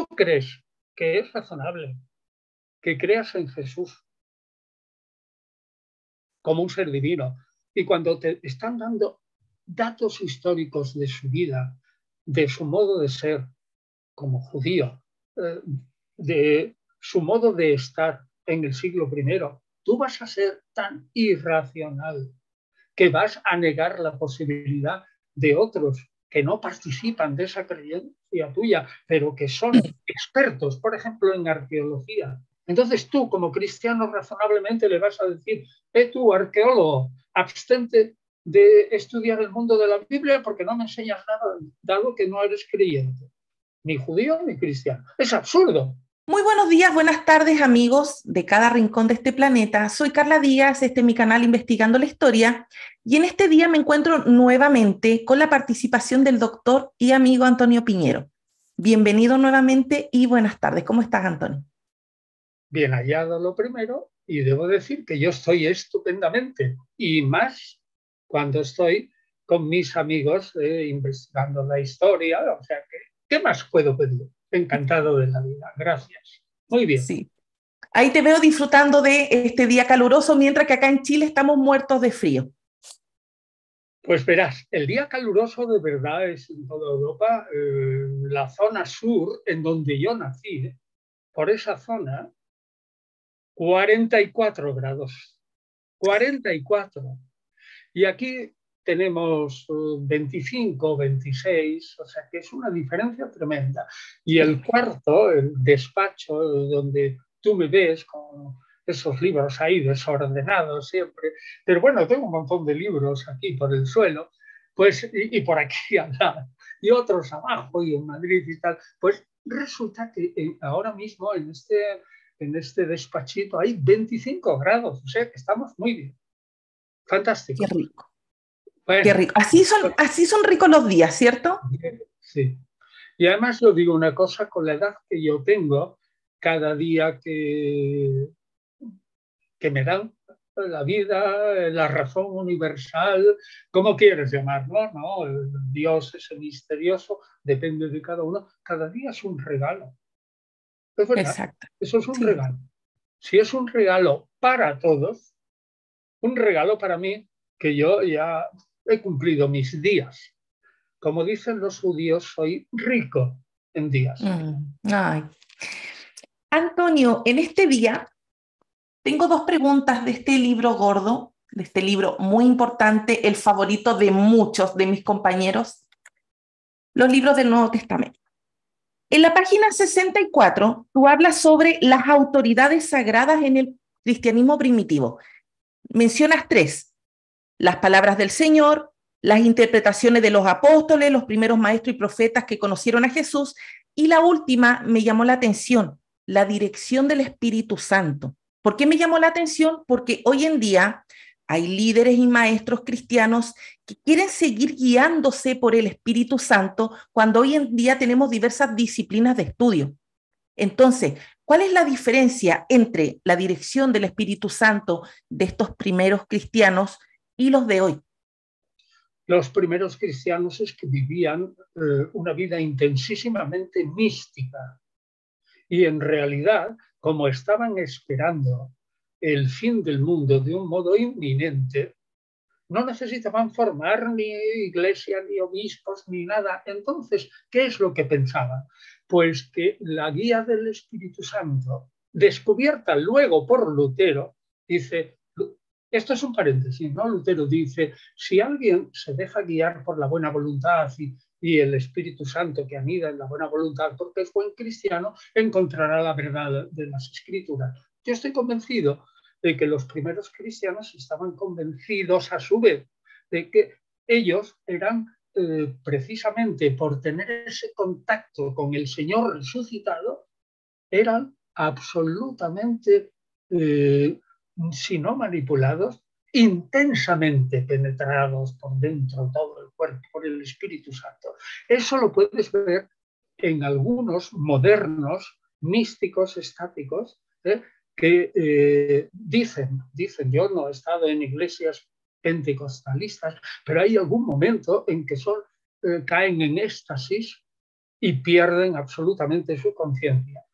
tú crees que es razonable que creas en Jesús como un ser divino y cuando te están dando datos históricos de su vida, de su modo de ser como judío, eh, de su modo de estar en el siglo I, tú vas a ser tan irracional que vas a negar la posibilidad de otros que no participan de esa creencia tuya, pero que son expertos, por ejemplo, en arqueología. Entonces tú, como cristiano, razonablemente le vas a decir, eh, tú, arqueólogo, abstente de estudiar el mundo de la Biblia porque no me enseñas nada, dado que no eres creyente, ni judío ni cristiano. Es absurdo. Muy buenos días, buenas tardes amigos de cada rincón de este planeta. Soy Carla Díaz, este es mi canal Investigando la Historia y en este día me encuentro nuevamente con la participación del doctor y amigo Antonio Piñero. Bienvenido nuevamente y buenas tardes. ¿Cómo estás, Antonio? Bien hallado lo primero y debo decir que yo estoy estupendamente y más cuando estoy con mis amigos eh, investigando la historia. O sea, ¿qué más puedo pedir? Encantado de la vida. Gracias. Muy bien. Sí. Ahí te veo disfrutando de este día caluroso, mientras que acá en Chile estamos muertos de frío. Pues verás, el día caluroso de verdad es en toda Europa, eh, la zona sur, en donde yo nací, por esa zona, 44 grados. 44. Y aquí tenemos 25, uh, 26, o sea que es una diferencia tremenda. Y el cuarto, el despacho donde tú me ves con esos libros ahí desordenados siempre, pero bueno, tengo un montón de libros aquí por el suelo, pues y, por aquí al y otros abajo y en Madrid y tal, pues resulta que eh, ahora mismo en este, en este despachito hay 25 grados, o sea que estamos muy bien. Fantástico. Qué rico. Qué rico. Así son, así son ricos los días, ¿cierto? Sí. Y además lo digo una cosa, con la edad que yo tengo, cada día que, que me dan la vida, la razón universal, como quieres llamarlo, ¿no? El Dios ese misterioso, depende de cada uno, cada día es un regalo. Exacto. Eso es un regalo. Si es un regalo para todos, un regalo para mí, que yo ya he cumplido mis días. Como dicen los judíos, soy rico en días. Mm, Antonio, en este día tengo dos preguntas de este libro gordo, de este libro muy importante, el favorito de muchos de mis compañeros, los libros del Nuevo Testamento. En la página 64, tú hablas sobre las autoridades sagradas en el cristianismo primitivo. Mencionas tres, las palabras del Señor, las interpretaciones de los apóstoles, los primeros maestros y profetas que conocieron a Jesús, y la última me llamó la atención, la dirección del Espíritu Santo. ¿Por qué me llamó la atención? Porque hoy en día hay líderes y maestros cristianos que quieren seguir guiándose por el Espíritu Santo cuando hoy en día tenemos diversas disciplinas de estudio. Entonces, ¿cuál es la diferencia entre la dirección del Espíritu Santo de estos primeros cristianos y los de hoy? Los primeros cristianos es que vivían eh, una vida intensísimamente mística y en realidad, como estaban esperando el fin del mundo de un modo inminente, no necesitaban formar ni iglesia, ni obispos, ni nada. Entonces, ¿qué es lo que pensaban? Pues que la guía del Espíritu Santo, descubierta luego por Lutero, dice, esto es un paréntesis, ¿no? Lutero dice, si alguien se deja guiar por la buena voluntad y, el Espíritu Santo que anida en la buena voluntad porque es buen cristiano, encontrará la verdad de las escrituras. Yo estoy convencido de que los primeros cristianos estaban convencidos a su vez de que ellos eran eh, precisamente por tener ese contacto con el Señor resucitado, eran absolutamente eh, si no manipulados, intensamente penetrados por dentro todo el cuerpo por el Espíritu Santo. Eso lo puedes ver en algunos modernos místicos estáticos ¿eh? que eh, dicen, dicen, yo no he estado en iglesias pentecostalistas, pero hay algún momento en que son, eh, caen en éxtasis y pierden absolutamente su conciencia.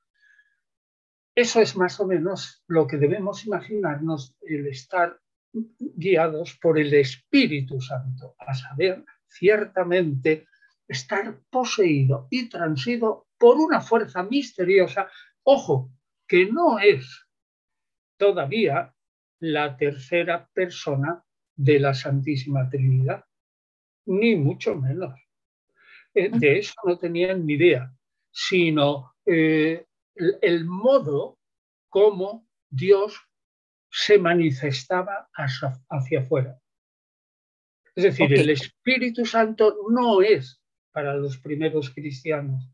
Eso es más o menos lo que debemos imaginarnos el estar guiados por el Espíritu Santo, a saber, ciertamente, estar poseído y transido por una fuerza misteriosa, ojo, que no es todavía la tercera persona de la Santísima Trinidad, ni mucho menos. Eh, de eso no tenían ni idea, sino eh, el modo como Dios se manifestaba hacia, afuera. Es decir, el Espíritu Santo no es para los primeros cristianos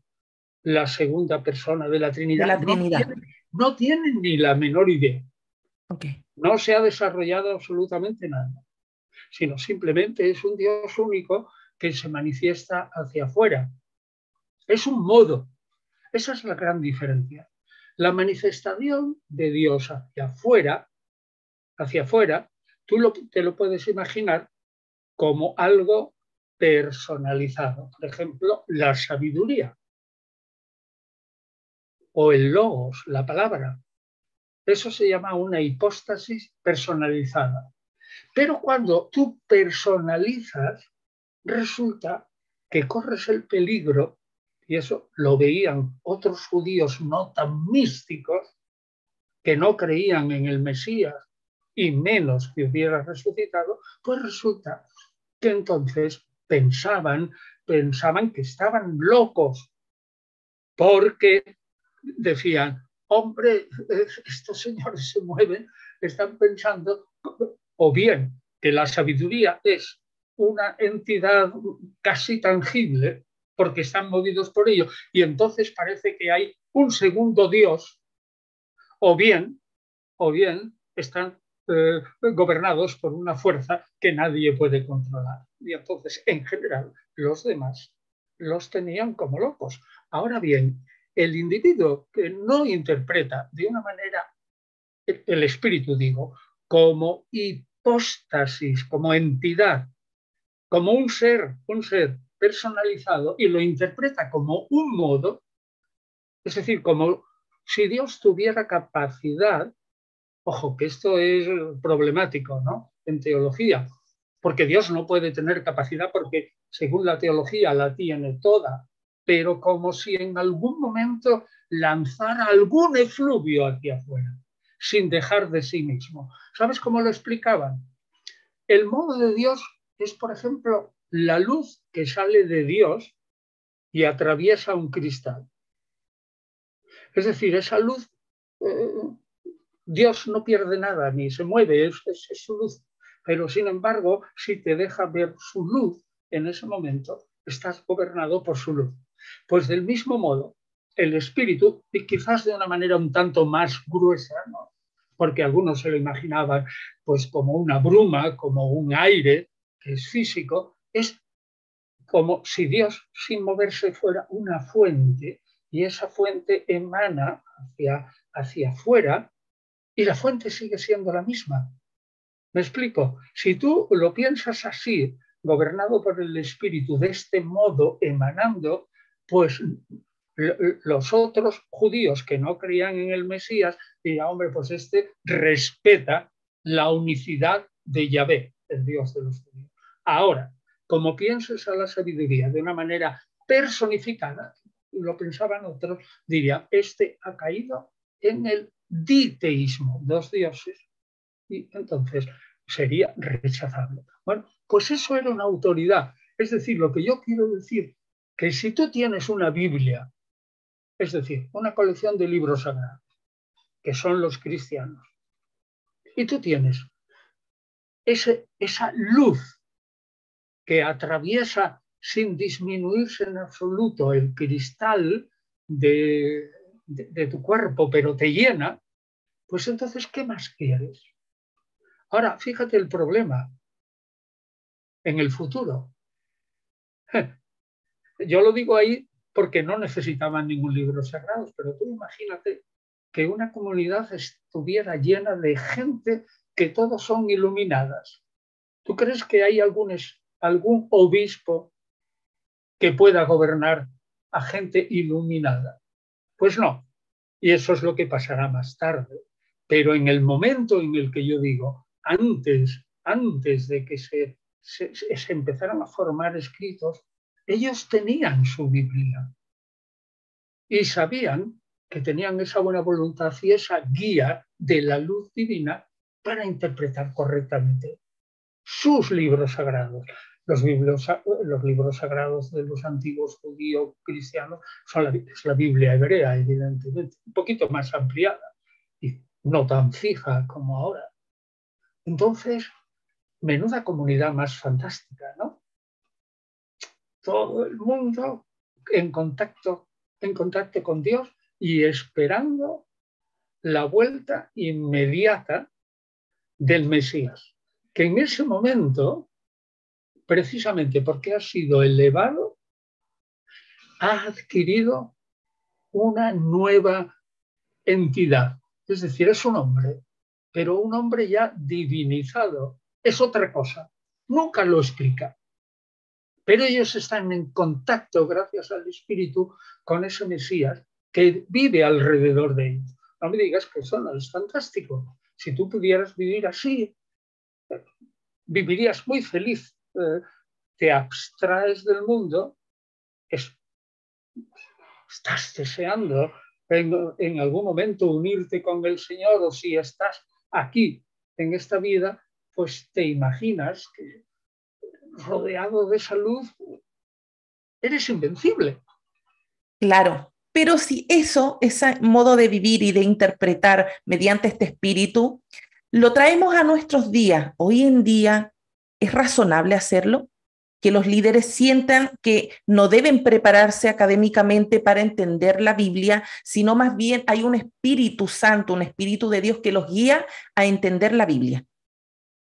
la segunda persona de la Trinidad. la Trinidad. No, tienen, ni la menor idea. No se ha desarrollado absolutamente nada, sino simplemente es un Dios único que se manifiesta hacia afuera. Es un modo. Esa es la gran diferencia. La manifestación de Dios hacia afuera, hacia afuera, tú te lo puedes imaginar como algo personalizado. Por ejemplo, la sabiduría o el logos, la palabra. Eso se llama una hipóstasis personalizada. Pero cuando tú personalizas, resulta que corres el peligro, y eso lo veían otros judíos no tan místicos, que no creían en el Mesías y menos que hubiera resucitado, pues resulta que entonces pensaban, pensaban que estaban locos, porque decían, hombre, estos señores se mueven, están pensando, o bien que la sabiduría es una entidad casi tangible, porque están movidos por ello, y entonces parece que hay un segundo Dios, o bien, o bien están eh, gobernados por una fuerza que nadie puede controlar. Y entonces, en general, los demás los tenían como locos. Ahora bien, el individuo que no interpreta de una manera, el espíritu digo, como hipóstasis, como entidad, como un ser, un ser personalizado y lo interpreta como un modo, es decir, como si Dios tuviera capacidad, ojo, que esto es problemático, ¿no? En teología, porque Dios no puede tener capacidad porque según la teología la tiene toda, pero como si en algún momento lanzara algún efluvio hacia afuera, sin dejar de sí mismo. ¿Sabes cómo lo explicaban? El modo de Dios es, por ejemplo, la luz que sale de Dios y atraviesa un cristal. Es decir, esa luz, eh, Dios no pierde nada ni se mueve, es, es su luz. Pero sin embargo, si te deja ver su luz en ese momento, estás gobernado por su luz. Pues del mismo modo, el espíritu, y quizás de una manera un tanto más gruesa, porque algunos se lo imaginaban pues como una bruma, como un aire que es físico, es como si Dios sin moverse fuera una fuente y esa fuente emana hacia, hacia afuera y la fuente sigue siendo la misma. ¿Me explico? Si tú lo piensas así, gobernado por el Espíritu de este modo, emanando, pues los otros judíos que no creían en el Mesías dirían, hombre, pues este respeta la unicidad de Yahvé, el Dios de los judíos. Ahora, como pienses a la sabiduría de una manera personificada, lo pensaban otros, dirían, este ha caído en el diteísmo, dos dioses, y entonces sería rechazable. Bueno, pues eso era una autoridad. Es decir, lo que yo quiero decir que si tú tienes una Biblia, es decir, una colección de libros sagrados, que son los cristianos, y tú tienes esa luz que atraviesa sin disminuirse en absoluto el cristal de, de tu cuerpo, pero te llena, pues entonces, ¿qué más quieres? Ahora, fíjate el problema en el futuro. Yo lo digo ahí porque no necesitaban ningún libro sagrado, pero tú imagínate que una comunidad estuviera llena de gente que todos son iluminadas. ¿Tú crees que hay algún, algún obispo que pueda gobernar a gente iluminada. Pues no. Y eso es lo que pasará más tarde. Pero en el momento en el que yo digo, antes, antes de que se, se, se empezaran a formar escritos, ellos tenían su Biblia y sabían que tenían esa buena voluntad y esa guía de la luz divina para interpretar correctamente sus libros sagrados. Los libros, los libros sagrados de los antiguos judíos cristianos son es la Biblia hebrea, evidentemente, un poquito más ampliada y no tan fija como ahora. Entonces, menuda comunidad más fantástica, ¿no? Todo el mundo en contacto, en contacto con Dios y esperando la vuelta inmediata del Mesías, que en ese momento, precisamente porque ha sido elevado, ha adquirido una nueva entidad. Es decir, es un hombre, pero un hombre ya divinizado. Es otra cosa. Nunca lo explica. Pero ellos están en contacto, gracias al Espíritu, con ese Mesías que vive alrededor de ellos. No me digas que eso no es fantástico. Si tú pudieras vivir así, vivirías muy feliz. Te abstraes del mundo, estás deseando en, algún momento unirte con el Señor o si estás aquí en esta vida, pues te imaginas que rodeado de esa luz eres invencible. Claro, pero si eso, ese modo de vivir y de interpretar mediante este espíritu, lo traemos a nuestros días, hoy en día, ¿es razonable hacerlo? Que los líderes sientan que no deben prepararse académicamente para entender la Biblia, sino más bien hay un Espíritu Santo, un Espíritu de Dios que los guía a entender la Biblia.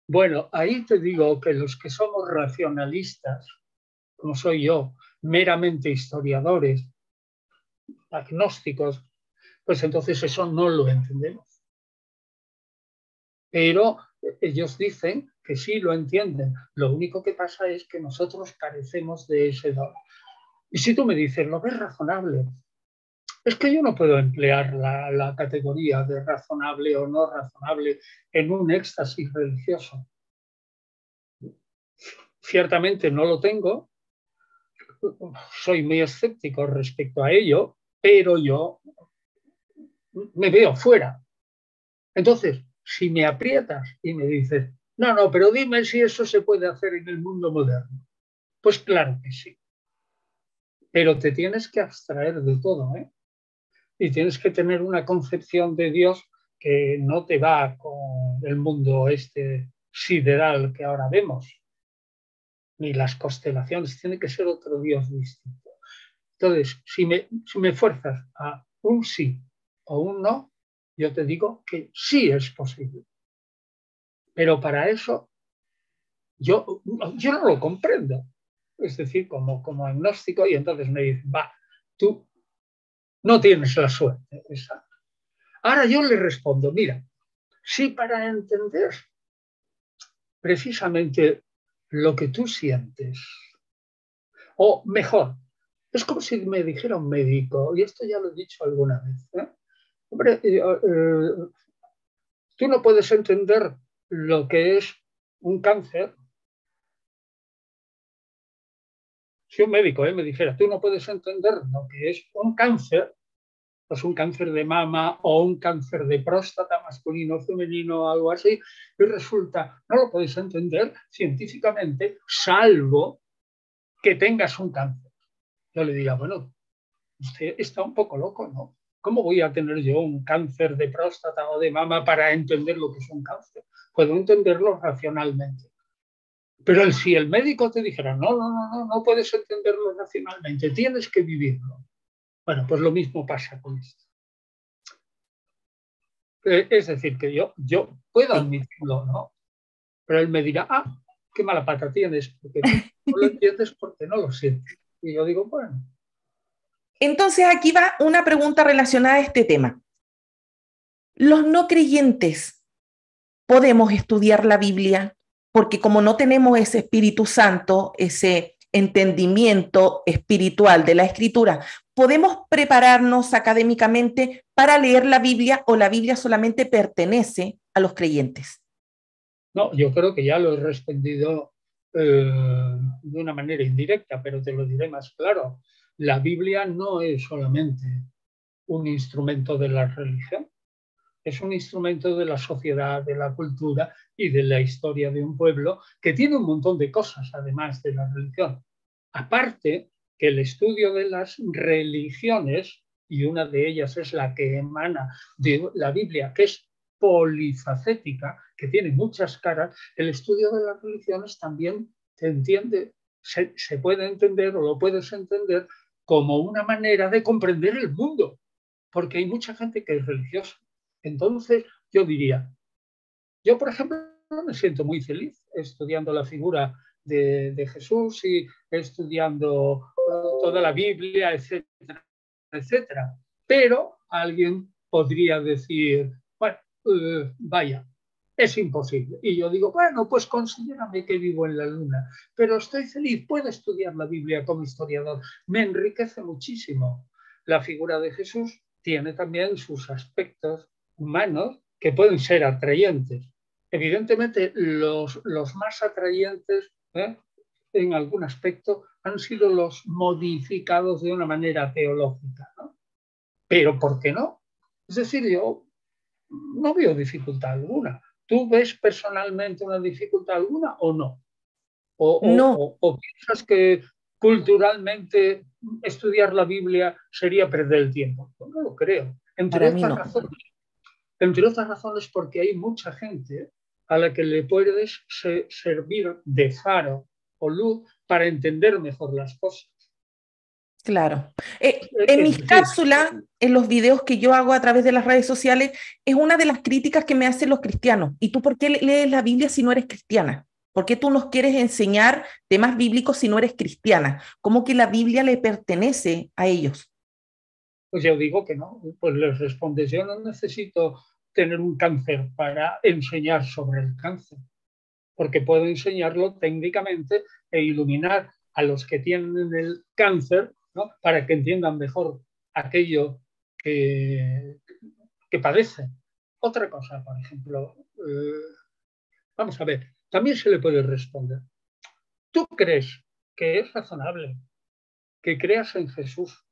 Bueno, ahí te digo que los que somos racionalistas, como soy yo, meramente historiadores, agnósticos, pues entonces eso no lo entendemos. Pero ellos dicen que sí lo entienden. Lo único que pasa es que nosotros carecemos de ese don. Y si tú me dices, ¿lo ves razonable? Es que yo no puedo emplear la, la categoría de razonable o no razonable en un éxtasis religioso. Ciertamente no lo tengo, soy muy escéptico respecto a ello, pero yo me veo fuera. Entonces, si me aprietas y me dices, no, no, pero dime si eso se puede hacer en el mundo moderno. Pues claro que sí. Pero te tienes que abstraer de todo, ¿eh? Y tienes que tener una concepción de Dios que no te va con el mundo este sideral que ahora vemos, ni las constelaciones, tiene que ser otro Dios distinto. Entonces, si me, si me fuerzas a un sí o un no, yo te digo que sí es posible. Pero para eso yo, yo no lo comprendo. Es decir, como, como agnóstico, y entonces me dicen, va, tú no tienes la suerte. Ahora yo le respondo, mira, sí para entender precisamente lo que tú sientes, o mejor, es como si me dijera un médico, y esto ya lo he dicho alguna vez. ¿eh? Eh, eh, tú no puedes entender lo que es un cáncer. Si un médico me dijera, tú no puedes entender lo que es un cáncer, pues un cáncer de mama o un cáncer de próstata masculino, femenino, algo así, y resulta, no lo puedes entender científicamente, salvo que tengas un cáncer yo le diría, bueno, usted está un poco loco, ¿no? ¿Cómo voy a tener yo un cáncer de próstata o de mama para entender lo que es un cáncer? Puedo entenderlo racionalmente. Pero si el médico te dijera, no, no, no, no, no puedes entenderlo racionalmente, tienes que vivirlo. Bueno, pues lo mismo pasa con esto. Eh, es decir, que yo, yo puedo admitirlo, ¿no? Pero él me dirá, ah, qué mala pata tienes, porque no lo entiendes porque no lo sientes. Y yo digo, bueno. Entonces aquí va una pregunta relacionada a este tema. Los no creyentes podemos estudiar la Biblia porque como no tenemos ese Espíritu Santo, ese entendimiento espiritual de la escritura, ¿podemos prepararnos académicamente para leer la Biblia o la Biblia solamente pertenece a los creyentes? No, yo creo que ya lo he respondido eh, de una manera indirecta, pero te lo diré más claro. La Biblia no es solamente un instrumento de la religión, es un instrumento de la sociedad, de la cultura y de la historia de un pueblo que tiene un montón de cosas además de la religión. Aparte que el estudio de las religiones, y una de ellas es la que emana de la Biblia, que es polifacética, que tiene muchas caras, el estudio de las religiones también se entiende, se, se puede entender o lo puedes entender como una manera de comprender el mundo, porque hay mucha gente que es religiosa entonces, yo diría, yo por ejemplo me siento muy feliz estudiando la figura de, Jesús y estudiando uh, toda la Biblia, etcétera, etcétera. Pero alguien podría decir, bueno, uh, vaya, es imposible. Y yo digo, bueno, pues considérame que vivo en la luna, pero estoy feliz, puedo estudiar la Biblia como historiador, me enriquece muchísimo. La figura de Jesús tiene también sus aspectos humanos que pueden ser atrayentes. Evidentemente, los, los más atrayentes ¿eh? en algún aspecto han sido los modificados de una manera teológica. ¿no? Pero ¿por qué no? Es decir, yo no veo dificultad alguna. ¿Tú ves personalmente una dificultad alguna o no? ¿O, no. o piensas que culturalmente estudiar la Biblia sería perder el tiempo? No lo creo. Entre otras razones, entre otras razones porque hay mucha gente a la que le puedes servir de faro o luz para entender mejor las cosas. Claro. Eh, en mis cápsulas, en los videos que yo hago a través de las redes sociales, es una de las críticas que me hacen los cristianos. ¿Y tú por qué lees la Biblia si no eres cristiana? ¿Por qué tú nos quieres enseñar temas bíblicos si no eres cristiana? ¿Cómo que la Biblia le pertenece a ellos? Pues yo digo que no. Pues les respondes, yo no necesito tener un cáncer para enseñar sobre el cáncer, porque puedo enseñarlo técnicamente e iluminar a los que tienen el cáncer para que entiendan mejor aquello que, que padecen. Otra cosa, por ejemplo, eh, vamos a ver, también se le puede responder. ¿Tú crees que es razonable que creas en Jesús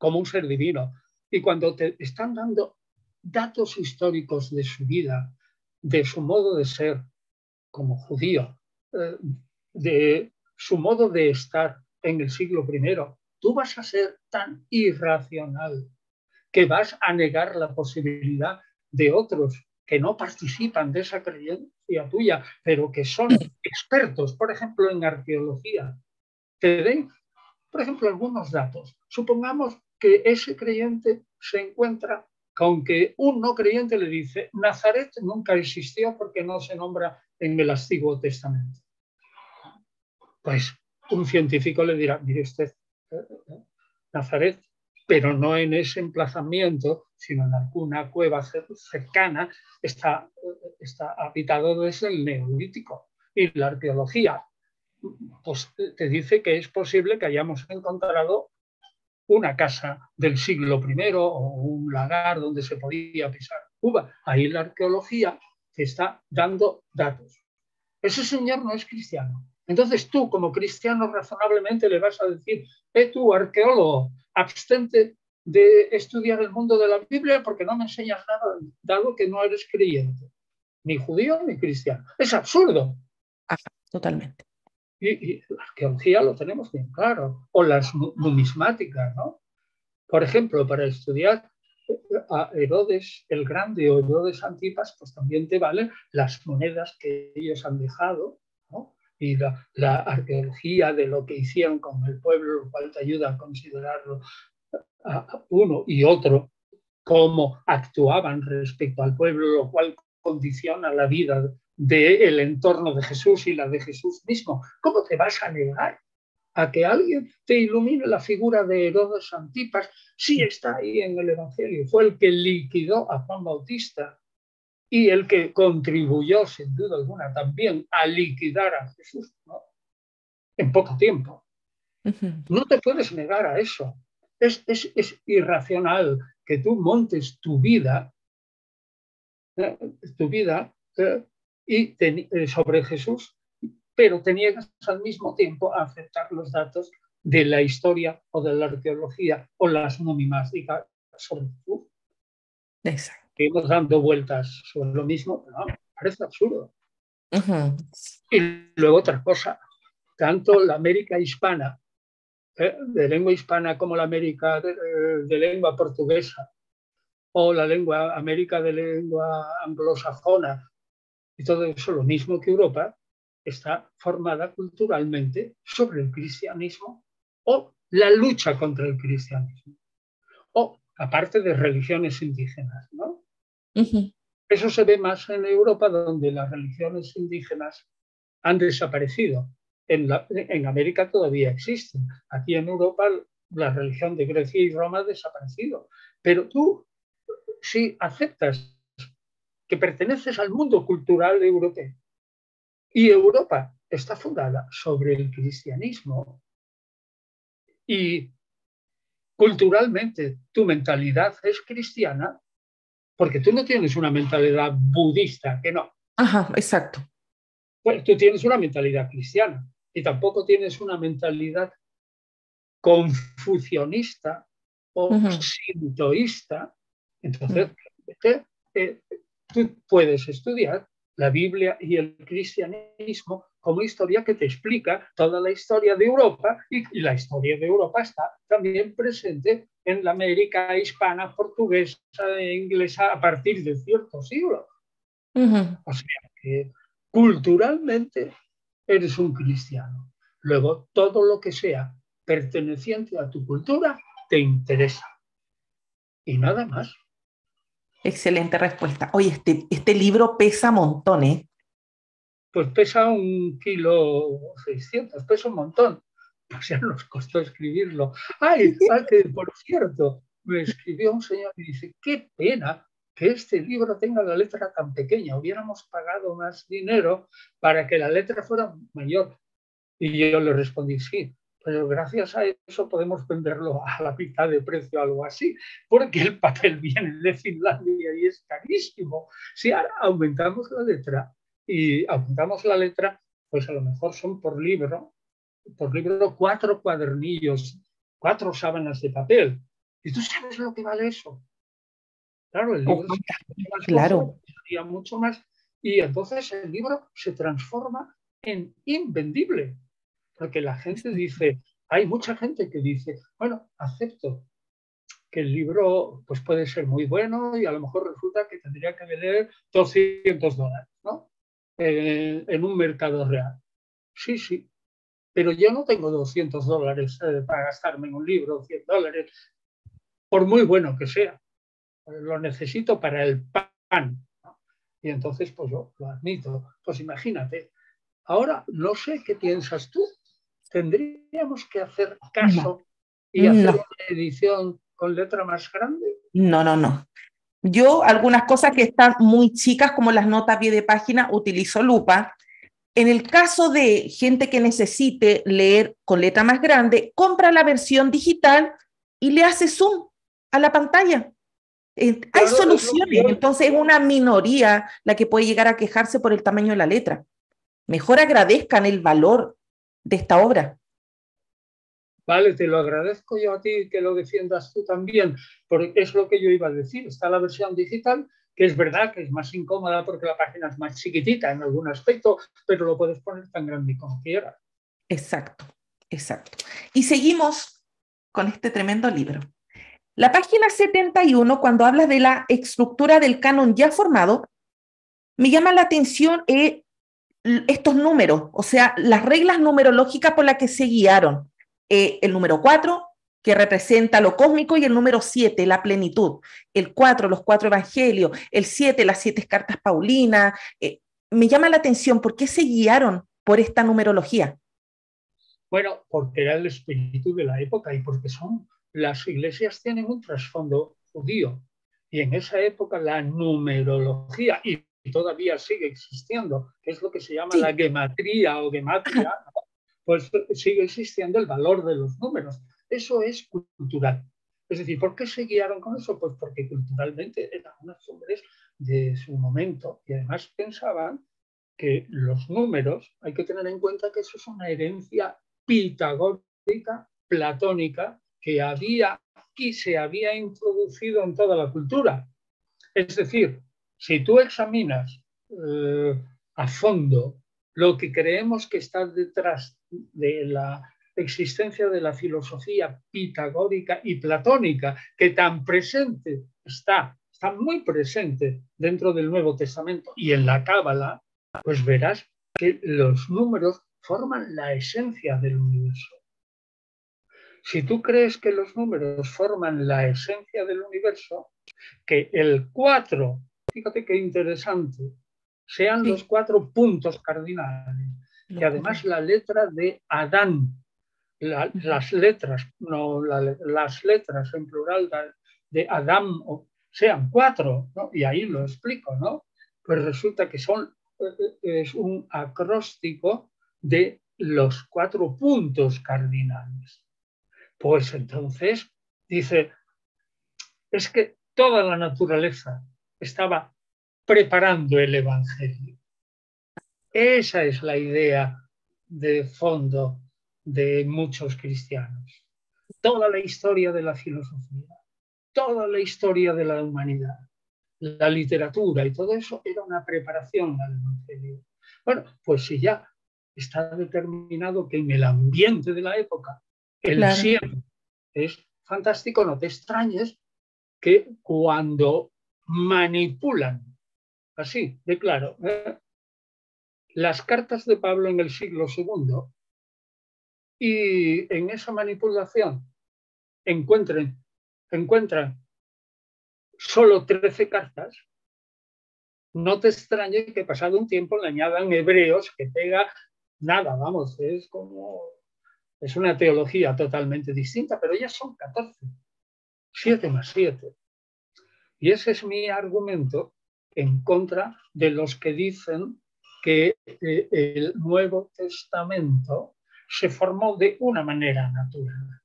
como un ser divino, y cuando te están dando datos históricos de su vida, de su modo de ser como judío, eh, de su modo de estar en el siglo I, tú vas a ser tan irracional que vas a negar la posibilidad de otros que no participan de esa creencia tuya, pero que son expertos, por ejemplo, en arqueología. Te den, por ejemplo, algunos datos. Supongamos que ese creyente se encuentra con que un no creyente le dice, Nazaret nunca existió porque no se nombra en el Antiguo Testamento. Pues un científico le dirá, mire usted, eh, eh, Nazaret, pero no en ese emplazamiento, sino en alguna cueva cercana, está, está habitado desde el neolítico. Y la arqueología pues, te dice que es posible que hayamos encontrado una casa del siglo I o un lagar donde se podía pisar uva. Ahí la arqueología te está dando datos. Ese señor no es cristiano. Entonces tú, como cristiano, razonablemente le vas a decir, eh, tú, arqueólogo, abstente de estudiar el mundo de la Biblia porque no me enseñas nada, dado que no eres creyente, ni judío ni cristiano. Es absurdo. totalmente. Y, la arqueología lo tenemos bien claro, o las numismáticas, ¿no? Por ejemplo, para estudiar a Herodes el Grande o Herodes Antipas, pues también te valen las monedas que ellos han dejado. Y la, arqueología de lo que hicieron con el pueblo, lo cual te ayuda a considerarlo a uno y otro, cómo actuaban respecto al pueblo, lo cual condiciona la vida del entorno de Jesús y la de Jesús mismo. ¿Cómo te vas a negar a que alguien te ilumine la figura de Herodes Antipas si está ahí en el Evangelio? Fue el que liquidó a Juan Bautista y el que contribuyó, sin duda alguna, también a liquidar a Jesús. en poco tiempo. No te puedes negar a eso. Es, irracional que tú montes tu vida, eh, tu vida eh, y eh, sobre Jesús, pero te niegas al mismo tiempo a aceptar los datos de la historia o de la arqueología o las numismáticas sobre Jesús. Exacto. Seguimos dando vueltas sobre lo mismo, pero parece absurdo. Y luego otra cosa, tanto la América hispana, eh, de lengua hispana, como la América eh, de, lengua portuguesa, o la lengua América de lengua anglosajona, y todo eso lo mismo que Europa, está formada culturalmente sobre el cristianismo o la lucha contra el cristianismo, o aparte de religiones indígenas. ¿no? Eso se ve más en Europa, donde las religiones indígenas han desaparecido. En, en, América todavía existen. Aquí en Europa la religión de Grecia y Roma ha desaparecido. Pero tú, si aceptas que perteneces al mundo cultural europeo y Europa está fundada sobre el cristianismo y culturalmente tu mentalidad es cristiana, porque tú no tienes una mentalidad budista, que no. Ajá, exacto. Pues tú tienes una mentalidad cristiana y tampoco tienes una mentalidad confucionista o sintoísta. Entonces, eh, tú puedes estudiar la Biblia y el cristianismo como historia que te explica toda la historia de Europa y, la historia de Europa está también presente en la América hispana, portuguesa e inglesa a partir de cierto siglo. O sea que culturalmente eres un cristiano. Luego, todo lo que sea perteneciente a tu cultura te interesa. Y nada más. Excelente respuesta. Oye, este, este libro pesa montones. Pues pesa un kilo 600, pesa un montón. O sea, nos costó escribirlo. Ay, por cierto, me escribió un señor y dice, qué pena que este libro tenga la letra tan pequeña. Hubiéramos pagado más dinero para que la letra fuera mayor. Y yo le respondí, sí, pero gracias a eso podemos venderlo a la mitad de precio o algo así, porque el papel viene de Finlandia y es carísimo. Si ahora aumentamos la letra y aumentamos la letra, pues a lo mejor son por libro, por libro cuatro cuadernillos, cuatro sábanas de papel. ¿Y tú sabes lo que vale eso? Claro, el libro oh, claro. mucho más y entonces el libro se transforma en invendible porque la gente dice, hay mucha gente que dice, bueno, acepto que el libro pues, puede ser muy bueno y a lo mejor resulta que tendría que valer 200 dólares, ¿no? En un mercado real. Sí, sí, pero yo no tengo 200 dólares eh, para gastarme en un libro, 100 dólares, por muy bueno que sea. Lo necesito para el pan. Y entonces, pues yo lo admito. Pues imagínate. Ahora, no sé qué piensas tú, ¿tendríamos que hacer caso y hacer una edición con letra más grande? No, no, no. Yo algunas cosas que están muy chicas, como las notas pie de página, utilizo lupa. En el caso de gente que necesite leer con letra más grande, compra la versión digital y le hace zoom a la pantalla. Eh, hay soluciones, entonces es una minoría la que puede llegar a quejarse por el tamaño de la letra. Mejor agradezcan el valor de esta obra. Vale, te lo agradezco yo a ti que lo defiendas tú también, porque es lo que yo iba a decir. Está la versión digital, que es verdad que es más incómoda porque la página es más chiquitita en algún aspecto, pero lo puedes poner tan grande como quieras. Exacto, exacto. Y seguimos con este tremendo libro. La página 71, cuando hablas de la estructura del canon ya formado, me llama la atención eh, estos números, o sea, las reglas numerológicas por las que se guiaron. Eh, el número 4, que representa lo cósmico, y el número 7, la plenitud. El 4, los cuatro evangelios. El 7, las siete cartas paulinas. Eh, me llama la atención, ¿por qué se guiaron por esta numerología? Bueno, porque era el espíritu de la época y porque son las iglesias tienen un trasfondo judío. Y en esa época la numerología y todavía sigue existiendo, que es lo que se llama la gematría o gematria, pues sigue existiendo el valor de los números. Eso es cultural. Es decir, ¿por qué se guiaron con eso? Pues porque culturalmente eran unos hombres de su momento y además pensaban que los números, hay que tener en cuenta que eso es una herencia pitagórica, platónica, que había y se había introducido en toda la cultura. Es decir, si tú examinas eh, a fondo lo que creemos que está detrás de la existencia de la filosofía pitagórica y platónica, que tan presente está, está muy presente dentro del Nuevo Testamento y en la Cábala, pues verás que los números forman la esencia del universo. Si tú crees que los números forman la esencia del universo, que el 4, fíjate qué interesante, sean los cuatro puntos cardinales, y además la letra de Adán, las letras, no, las letras en plural de Adán sean cuatro, y ahí lo explico, ¿no? Pues resulta que son, es un acróstico de los cuatro puntos cardinales. Pues entonces dice, es que toda la naturaleza estaba preparando el Evangelio. Esa es la idea de fondo de muchos cristianos. Toda la historia de la filosofía, toda la historia de la humanidad, la literatura y todo eso era una preparación al Evangelio. Bueno, pues si ya está determinado que en el ambiente de la época el claro. es fantástico, no te extrañes que cuando manipulan, así de claro, ¿eh? Las cartas de Pablo en el siglo II y en esa manipulación encuentren, encuentran solo 13 cartas, no te extrañe que pasado un tiempo le añadan hebreos que pega nada, vamos, es como, es una teología totalmente distinta, pero ya son 14, 7 más 7. Y ese es mi argumento en contra de los que dicen que eh, el Nuevo Testamento se formó de una manera natural,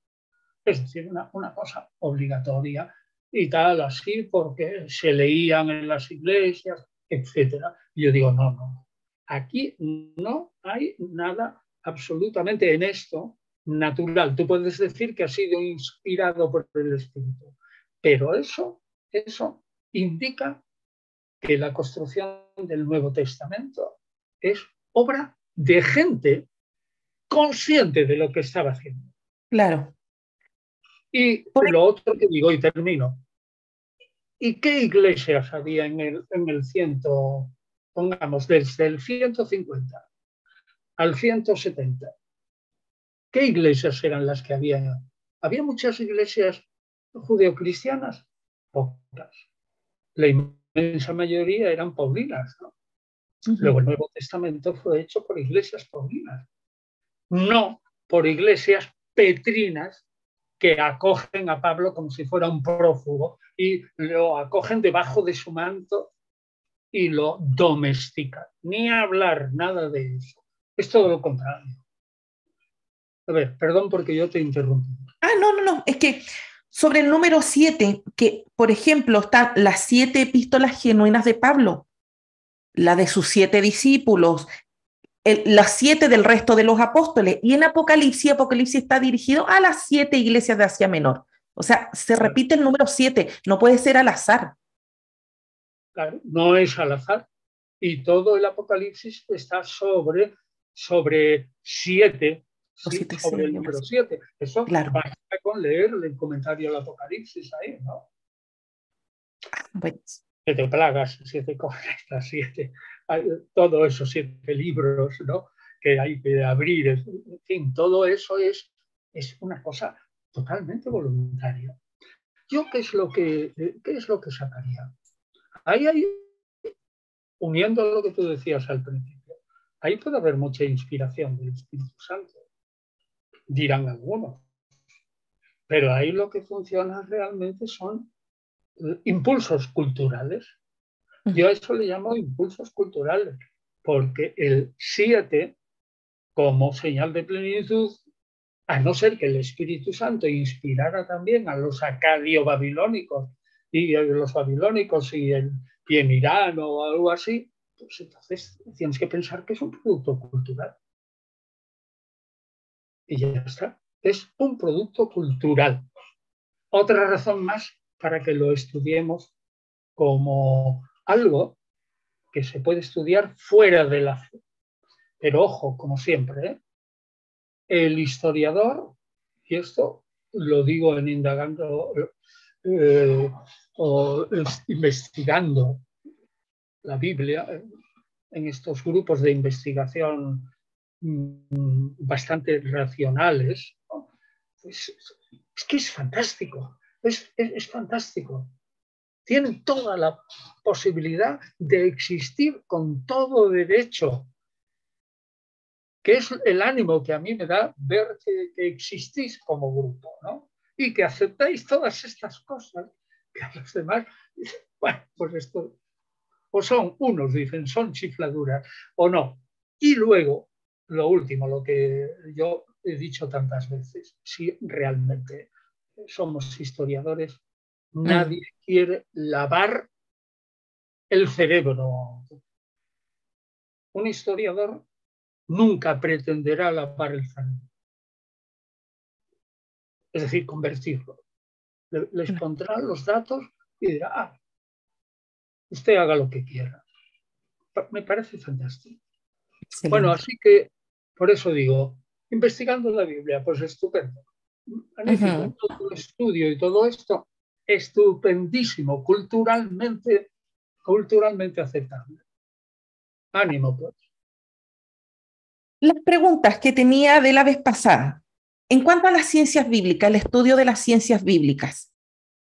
es decir, una, cosa obligatoria y tal, así, porque se leían en las iglesias, etc. Yo digo, no, no, aquí no hay nada absolutamente en esto natural. Tú puedes decir que ha sido inspirado por el Espíritu, pero eso, eso indica que la construcción del Nuevo Testamento es obra de gente consciente de lo que estaba haciendo. Claro. Y lo otro que digo, y termino, ¿y qué iglesias había en el, en el ciento, pongamos, desde el 150 al 170? ¿Qué iglesias eran las que había? ¿Había muchas iglesias judeocristianas? Pocas. La inmensa mayoría eran paulinas. ¿no? Luego el Nuevo Testamento fue hecho por iglesias paulinas no por iglesias petrinas que acogen a Pablo como si fuera un prófugo y lo acogen debajo de su manto y lo domestican. Ni hablar nada de eso. Es todo lo contrario. A ver, perdón porque yo te interrumpí. Ah, no, no, no. Es que sobre el número 7, que por ejemplo están las siete epístolas genuinas de Pablo, la de sus siete discípulos, las siete del resto de los apóstoles. Y en Apocalipsis, Apocalipsis está dirigido a las siete iglesias de Asia Menor. O sea, se repite el número siete, no puede ser al azar. Claro, no es al azar. Y todo el Apocalipsis está sobre, sobre siete, sobre el número siete. Eso claro. basta con leer el comentario del Apocalipsis ahí, ¿no? Bueno. Siete plagas, siete cosas, siete todos esos siete libros ¿no? que hay que abrir, en fin, todo eso es, es una cosa totalmente voluntaria. ¿Yo qué es lo que, qué es lo que sacaría? Ahí hay, uniendo lo que tú decías al principio, ahí puede haber mucha inspiración del Espíritu Santo, dirán algunos. Pero ahí lo que funciona realmente son eh, impulsos culturales. Yo a eso le llamo impulsos culturales, porque el 7 como señal de plenitud, a no ser que el Espíritu Santo inspirara también a los acadio-babilónicos y los babilónicos y, y en Irán o algo así, pues entonces tienes que pensar que es un producto cultural. Y ya está, es un producto cultural. Otra razón más para que lo estudiemos como algo que se puede estudiar fuera de la fe. Pero ojo, como siempre, ¿eh? el historiador, y esto lo digo en indagando eh, o investigando la Biblia, en estos grupos de investigación mm, bastante racionales, pues, es que es fantástico, es, es fantástico tienen toda la posibilidad de existir con todo derecho, que es el ánimo que a mí me da ver que, existís como grupo, ¿no? Y que aceptáis todas estas cosas que a los demás bueno, pues esto, o son unos, dicen, son chifladuras, o no. Y luego, lo último, lo que yo he dicho tantas veces, si realmente somos historiadores, Mm. Nadie quiere lavar el cerebro. Un historiador nunca pretenderá lavar el cerebro. Es decir, convertirlo. Les pondrá los datos y dirá, ah, usted haga lo que quiera. Me parece fantástico. Bueno, así que por eso digo, investigando la Biblia, pues estupendo. Todo el estudio y todo esto estupendísimo, culturalmente, culturalmente aceptable. Ánimo, pues. Las preguntas que tenía de la vez pasada. En cuanto a las ciencias bíblicas, el estudio de las ciencias bíblicas,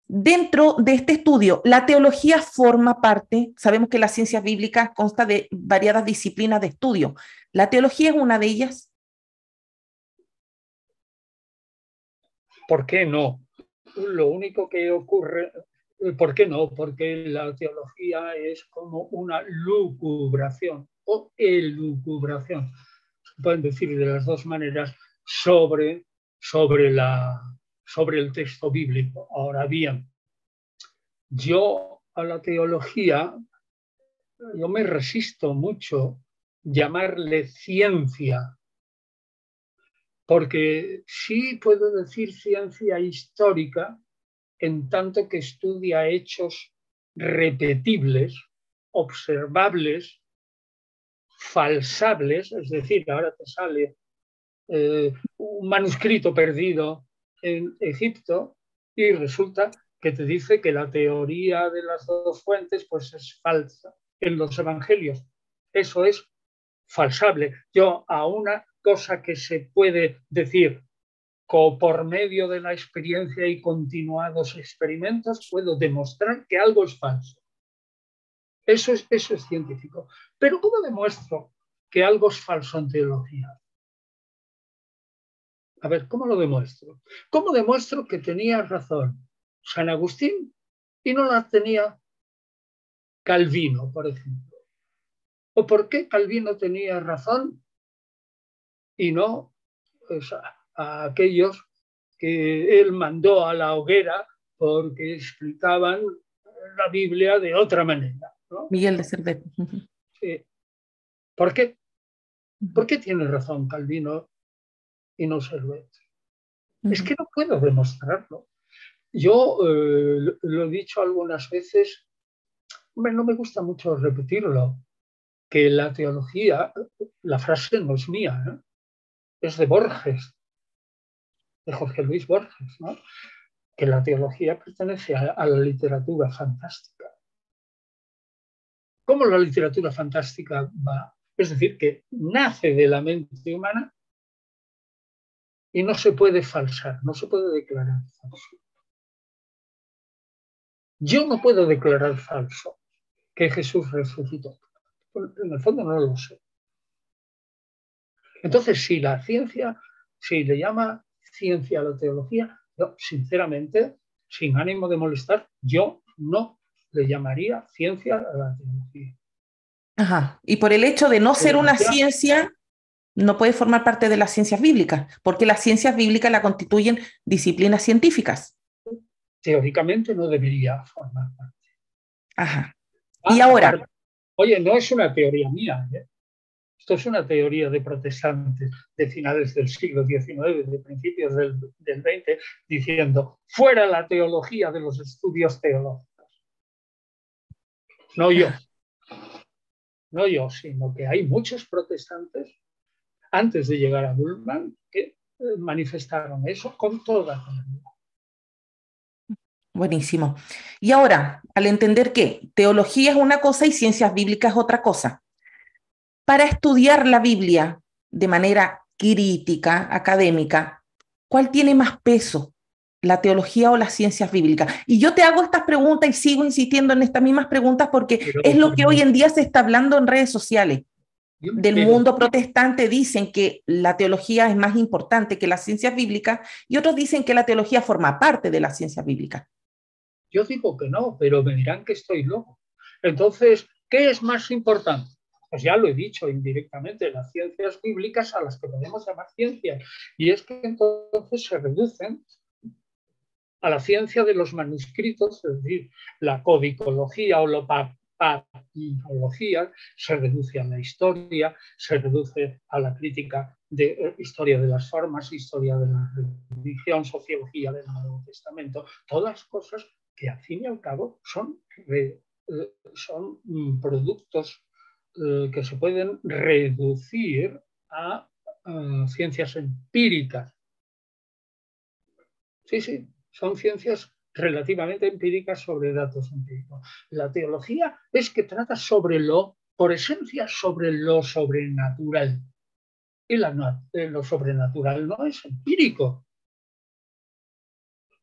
dentro de este estudio, la teología forma parte, sabemos que las ciencias bíblicas consta de variadas disciplinas de estudio. ¿La teología es una de ellas? ¿Por qué no? lo único que ocurre, ¿por qué no? Porque la teología es como una lucubración o elucubración, se pueden decir de las dos maneras, sobre, sobre, la, sobre el texto bíblico. Ahora bien, yo a la teología, yo me resisto mucho llamarle ciencia, porque sí puedo decir ciencia histórica en tanto que estudia hechos repetibles, observables, falsables, es decir, ahora te sale eh, un manuscrito perdido en Egipto y resulta que te dice que la teoría de las dos fuentes pues es falsa en los evangelios. Eso es falsable. Yo a una cosa que se puede decir por medio de la experiencia y continuados experimentos, puedo demostrar que algo es falso. Eso es, eso es científico. Pero ¿cómo demuestro que algo es falso en teología? A ver, ¿cómo lo demuestro? ¿Cómo demuestro que tenía razón San Agustín y no la tenía Calvino, por ejemplo? ¿O por qué Calvino tenía razón y no pues, a, aquellos que él mandó a la hoguera porque explicaban la Biblia de otra manera. Miguel de Cervet. ¿Por qué? ¿Por qué tiene razón Calvino y no Servet? Es que no puedo demostrarlo. Yo eh, lo he dicho algunas veces, no me gusta mucho repetirlo, que la teología, la frase no es mía, ¿eh? Es de Borges, de Jorge Luis Borges, ¿no? que la teología pertenece a, la literatura fantástica. ¿Cómo la literatura fantástica va? Es decir, que nace de la mente humana y no se puede falsar, no se puede declarar falso. Yo no puedo declarar falso que Jesús resucitó. En el fondo no lo sé. Entonces, si la ciencia, si le llama ciencia a la teología, yo sinceramente, sin ánimo de molestar, yo no le llamaría ciencia a la teología. Ajá. Y por el hecho de no ser una ciencia, no puede formar parte de las ciencias bíblicas, porque las ciencias bíblicas la constituyen disciplinas científicas. Teóricamente no debería formar parte. Ajá. Ah, y ahora. Oye, no es una teoría mía. ¿eh? Esto es una teoría de protestantes de finales del siglo XIX, de principios del, XX, diciendo, fuera la teología de los estudios teológicos. No yo. No yo, sino que hay muchos protestantes antes de llegar a Bullman que eh, manifestaron eso con toda claridad. Buenísimo. Y ahora, al entender que teología es una cosa y ciencias bíblicas es otra cosa, para estudiar la Biblia de manera crítica, académica, ¿cuál tiene más peso? ¿La teología o las ciencias bíblicas? Y yo te hago estas preguntas y sigo insistiendo en estas mismas preguntas porque es lo que hoy en día se está hablando en redes sociales del mundo protestante dicen que la teología es más importante que las ciencias bíblicas y otros dicen que la teología forma parte de las ciencias bíblicas. Yo digo que no, pero me dirán que estoy loco. Entonces, ¿qué es más importante? Pues ya lo he dicho indirectamente, las ciencias bíblicas a las que podemos llamar ciencias. Y es que entonces se reducen a la ciencia de los manuscritos, es decir, la codicología o lo patología, se reduce a la historia, se reduce a la crítica de eh, historia de las formas, historia de la religión, sociología del Nuevo Testamento, todas cosas que al fin y al cabo son, eh, son mm, productos eh, que se pueden reducir a ciencias empíricas. Sí, sí, son ciencias relativamente empíricas sobre datos empíricos. La teología es que trata sobre lo, por esencia, sobre lo sobrenatural. Y eh, lo sobrenatural no es empírico,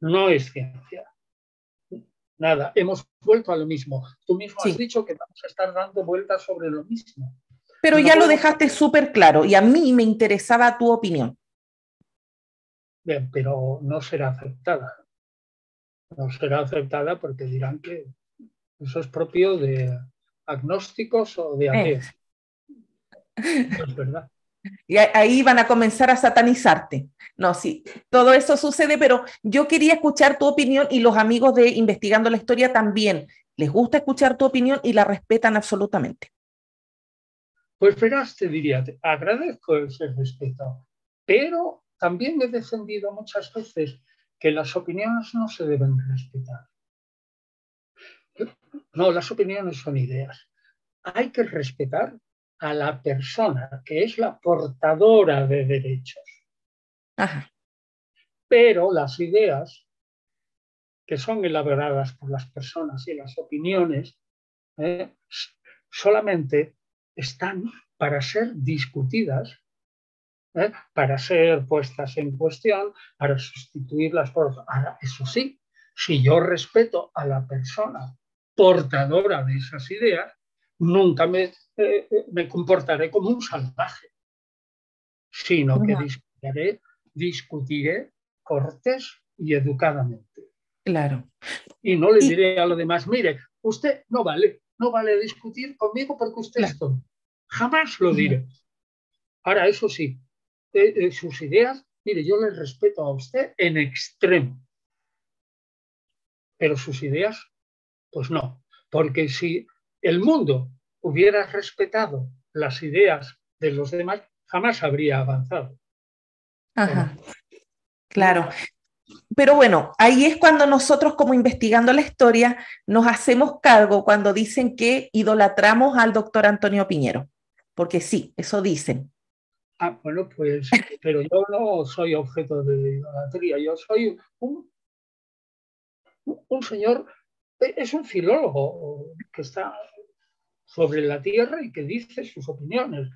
no es ciencia. Nada, hemos vuelto a lo mismo. Tú mismo has dicho que vamos a estar dando vueltas sobre lo mismo. Pero ya lo dejaste súper claro y a mí me interesaba tu opinión. Bien, pero no será aceptada no será aceptada porque dirán que eso es propio de agnósticos o de ateos. es verdad. Y ahí van a comenzar a satanizarte. No, sí, todo eso sucede, pero yo quería escuchar tu opinión y los amigos de Investigando la Historia también. Les gusta escuchar tu opinión y la respetan absolutamente. Pues verás, te diría, te agradezco ese respeto, pero también he defendido muchas veces que las opiniones no se deben respetar. No, las opiniones son ideas. Hay que respetar a la persona que es la portadora de derechos. Pero las ideas que son elaboradas por las personas y las opiniones eh, solamente están para ser discutidas ¿eh? para ser puestas en cuestión, para sustituirlas por... Ahora, eso sí, si yo respeto a la persona portadora de esas ideas, nunca me, eh, eh, me comportaré como un salvaje, sino que discutiré, discutiré cortés y educadamente. Claro. Y no le diré a lo demás, mire, usted no vale, no vale discutir conmigo porque usted es tonto. Jamás lo diré. Ahora, eso sí, sus ideas, mire, yo les respeto a usted en extremo, pero sus ideas, pues no, porque si el mundo hubiera respetado las ideas de los demás, jamás habría avanzado. Ajá. Claro. Pero bueno, ahí es cuando nosotros como investigando la historia nos hacemos cargo cuando dicen que idolatramos al doctor Antonio Piñero, porque sí, eso dicen. Ah, bueno, pues, pero yo no soy objeto de idolatría, yo soy un, un señor, e, es un filólogo que está sobre la tierra y que dice sus opiniones.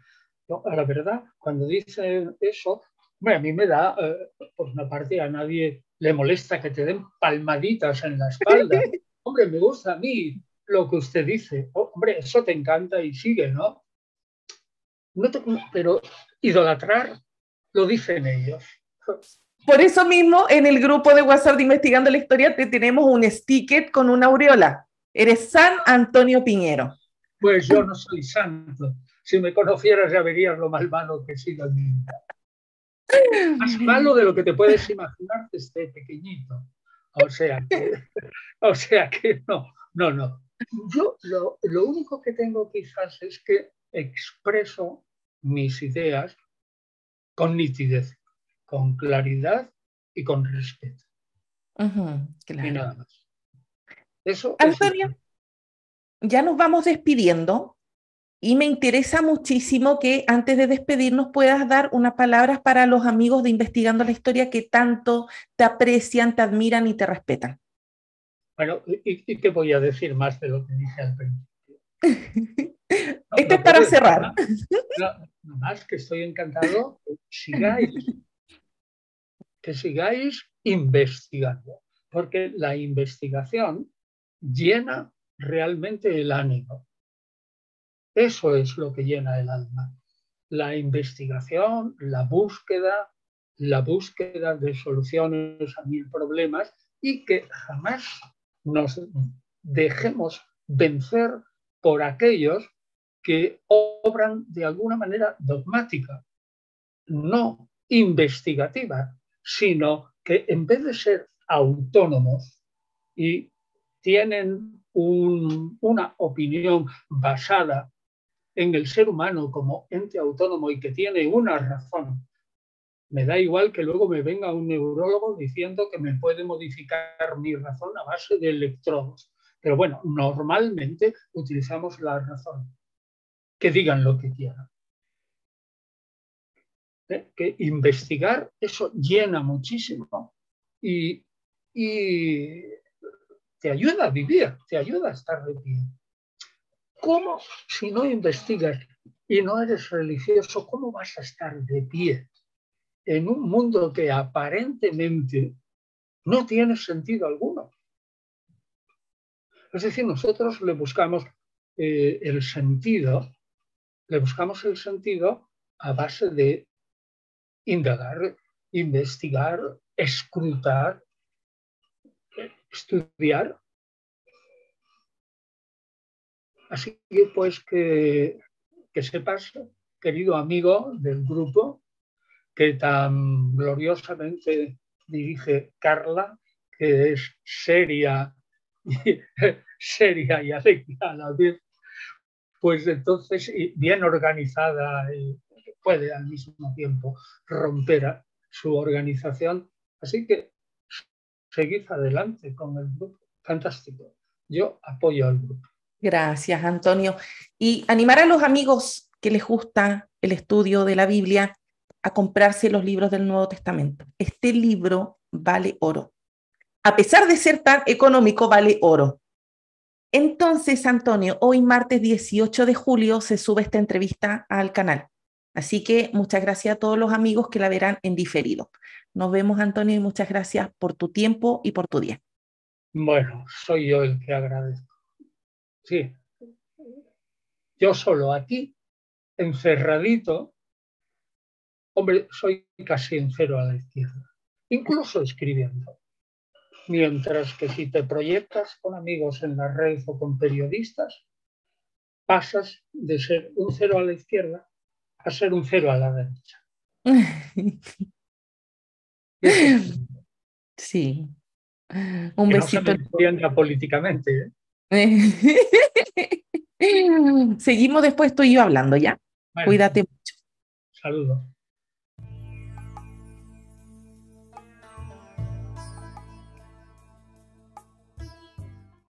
Yo, a la verdad, cuando dice eso, a mí me da, eh, por una parte, a nadie le molesta que te den palmaditas en la espalda. Hombre, me gusta a mí lo que usted dice. Oh, hombre, eso te encanta y sigue, ¿no? no pero idolatrar, lo dicen ellos. Por eso mismo, en el grupo de WhatsApp de Investigando la Historia, te tenemos un sticker con una aureola. Eres San Antonio Piñero. Pues yo no soy santo. Si me conocieras ya verías lo malvado que he sido en mi vida. Más malo de lo que te puedes imaginar este pequeñito. O sea que, o sea que no, no, no. Yo lo, lo único que tengo quizás es que expreso mis ideas con nitidez, con claridad y con respeto. Y nada más. Eso Antonio, ya nos vamos despidiendo y me interesa muchísimo que antes de despedirnos puedas dar unas palabras para los amigos de Investigando la Historia que tanto te aprecian, te admiran y te respetan. Bueno, ¿y, qué voy a decir más de lo que dije al principio? Esto es para cerrar. No, más que estoy encantado que sigáis, que sigáis investigando, porque la investigación llena realmente el ánimo. Eso es lo que llena el alma. La investigación, la búsqueda, la búsqueda de soluciones a mil problemas y que jamás nos dejemos vencer por aquellos que obran de alguna manera dogmática, no investigativa, sino que en vez de ser autónomos y tienen una opinión basada en el ser humano como ente autónomo y que tiene una razón, me da igual que luego me venga un neurólogo diciendo que me puede modificar mi razón a base de electrodos. Pero bueno, normalmente utilizamos la razón. Que digan lo que quieran. ¿Eh? Que investigar, eso llena muchísimo y, y te ayuda a vivir, te ayuda a estar pie. ¿Cómo, si no investigas y no eres religioso, cómo vas a estar de pie en un mundo que aparentemente no tiene sentido alguno? Es decir, nosotros le buscamos eh, el sentido, le buscamos el sentido a base de indagar, investigar, escrutar, estudiar. Así que pues que, que sepas, querido amigo del grupo, que tan gloriosamente dirige Carla, que es seria seria y alegre a la vez, pues entonces bien organizada y puede al mismo tiempo romper su organización. Así que seguid adelante con el grupo. Fantástico. Yo apoyo al grupo. Gracias, Antonio. Y animar a los amigos que les gusta el estudio de la Biblia a comprarse los libros del Nuevo Testamento. Este libro vale oro. A pesar de ser tan económico, vale oro. Entonces, Antonio, hoy martes 18 de julio se sube esta entrevista al canal. Así que muchas gracias a todos los amigos que la verán en diferido. Nos vemos, Antonio, y muchas gracias por tu tiempo y por tu día. Bueno, soy yo el que agradezco. Sí. Yo solo aquí, encerradito, hombre, soy casi en cero a la izquierda, incluso escribiendo. Mientras que si te proyectas con amigos en la red o con periodistas, pasas de ser un cero a la izquierda a ser un cero a la derecha. Sí. Un besito. No políticamente. ¿eh? Seguimos después tú y yo hablando ya. Cuídate mucho. Saludos.